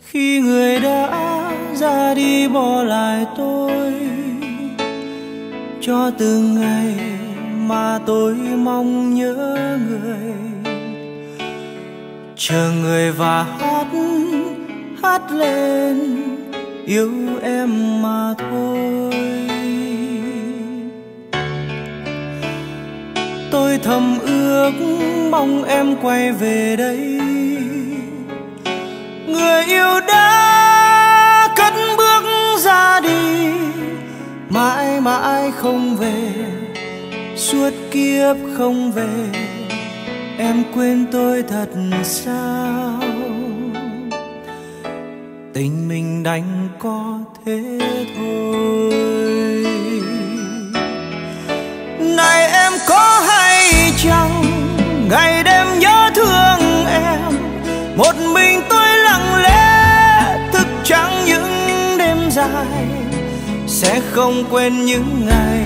khi người đã ra đi bỏ lại tôi, cho từng ngày mà tôi mong nhớ người. Chờ người và hát hát lên, yêu em mà thôi. Tôi thầm ước mong em quay về đây người yêu đã cất bước ra đi, mãi mãi không về, suốt kiếp không về. Em quên tôi thật sao? Tình mình đành có thế thôi. Dài sẽ không quên những ngày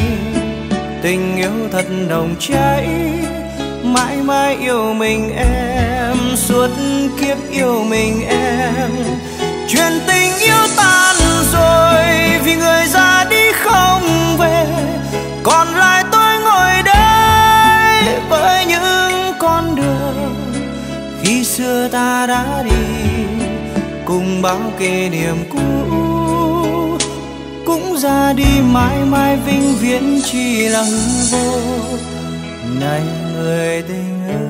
tình yêu thật nồng cháy. Mãi mãi yêu mình em, suốt kiếp yêu mình em. Chuyện tình yêu tan rồi, vì người ra đi không về, còn lại tôi ngồi đây với những con đường khi xưa ta đã đi cùng bao kỷ niệm cũ cũng ra đi mãi mãi vĩnh viễn chỉ là hư vô. Này người tình ơi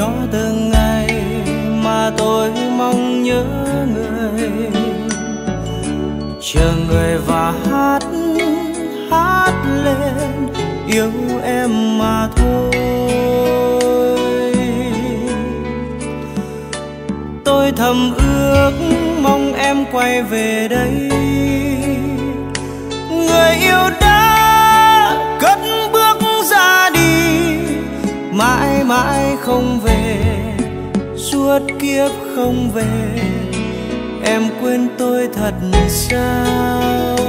cho từng ngày mà tôi mong nhớ người. Chờ người và hát hát lên, yêu em mà thôi. Tôi thầm ước mong em quay về đây. Người yêu đã mãi không về suốt kiếp không về. Em quên tôi thật sao?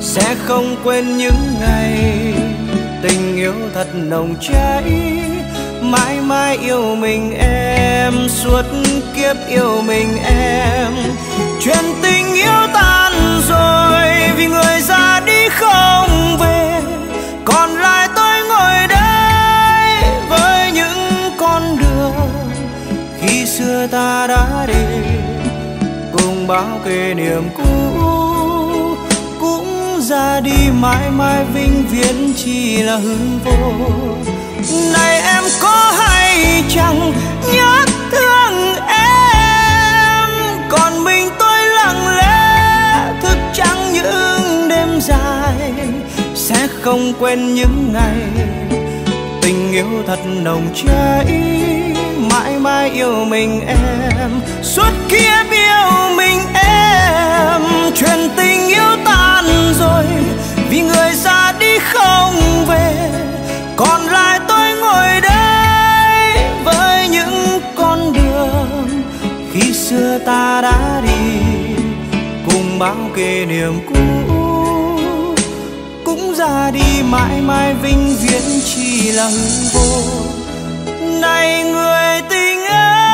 Sẽ không quên những ngày tình yêu thật nồng cháy. Mãi mãi yêu mình em, suốt kiếp yêu mình em. Chuyện tình yêu tan rồi, vì người ra đi không về. Còn lại tôi ngồi đây với những con đường khi xưa ta đã đi cùng bao kỷ niệm cũ ra đi, mãi mãi vĩnh viễn chỉ là hư vô. Này em có hay chăng nhớ thương em? Còn mình tôi lặng lẽ, thức trắng những đêm dài. Sẽ không quên những ngày tình yêu thật nồng cháy mãi mãi yêu mình em. Suốt kiếp yêu mình em chuyện ta đã đi cùng bao kỷ niệm cũ, cũng ra đi mãi mãi vinh viễn chỉ là hư vô. Này người tình ơi!